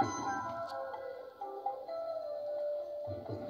Thank you.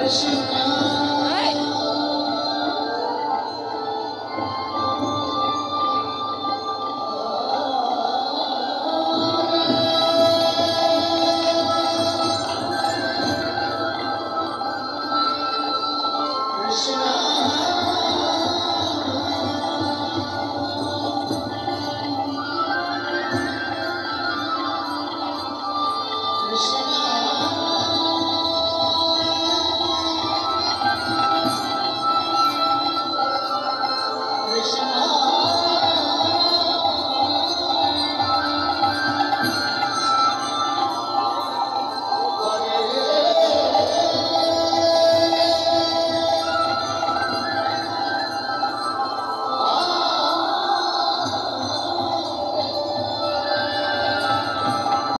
Krishna